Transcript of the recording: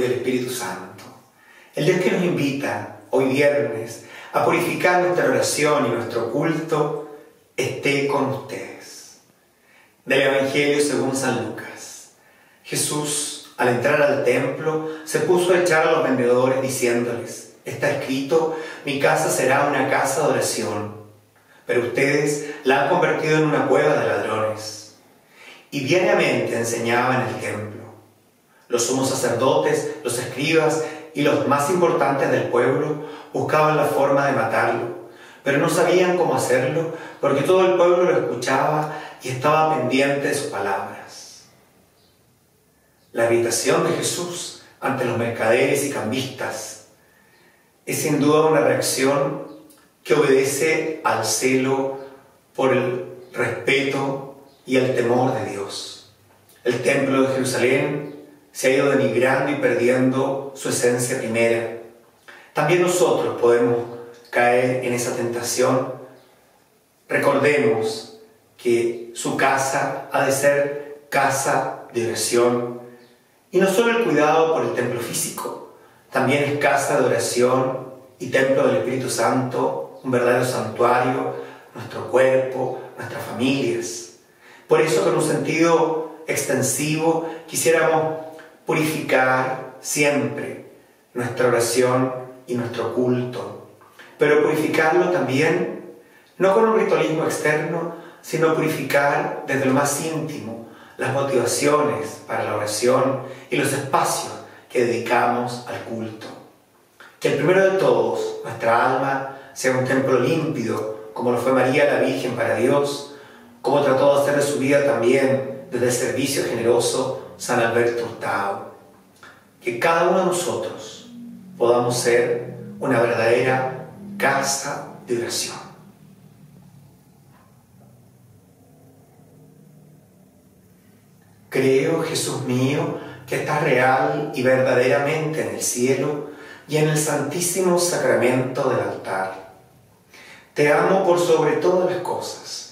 Espíritu Santo. El Dios que nos invita hoy viernes a purificar nuestra oración y nuestro culto, esté con ustedes. Del Evangelio según San Lucas. Jesús, al entrar al templo, se puso a echar a los vendedores diciéndoles, está escrito, mi casa será una casa de oración, pero ustedes la han convertido en una cueva de ladrones. Y diariamente enseñaba en el templo. Los sumos sacerdotes, los escribas y los más importantes del pueblo buscaban la forma de matarlo, pero no sabían cómo hacerlo porque todo el pueblo lo escuchaba y estaba pendiente de sus palabras. La habitación de Jesús ante los mercaderes y cambistas es sin duda una reacción que obedece al celo por el respeto y el temor de Dios. El templo de Jerusalén se ha ido denigrando y perdiendo su esencia primera. También nosotros podemos caer en esa tentación. Recordemos que su casa ha de ser casa de oración. Y no solo el cuidado por el templo físico, también es casa de oración y templo del Espíritu Santo, un verdadero santuario, nuestro cuerpo, nuestras familias. Por eso, con un sentido extensivo, quisiéramos purificar siempre nuestra oración y nuestro culto, pero purificarlo también no con un ritualismo externo, sino purificar desde lo más íntimo las motivaciones para la oración y los espacios que dedicamos al culto. Que el primero de todos, nuestra alma, sea un templo límpido, como lo fue María la Virgen para Dios, como trató de hacer de su vida también desde el servicio generoso San Alberto Hurtado. Que cada uno de nosotros podamos ser una verdadera casa de oración. Creo, Jesús mío, que estás real y verdaderamente en el cielo y en el santísimo sacramento del altar. Te amo por sobre todas las cosas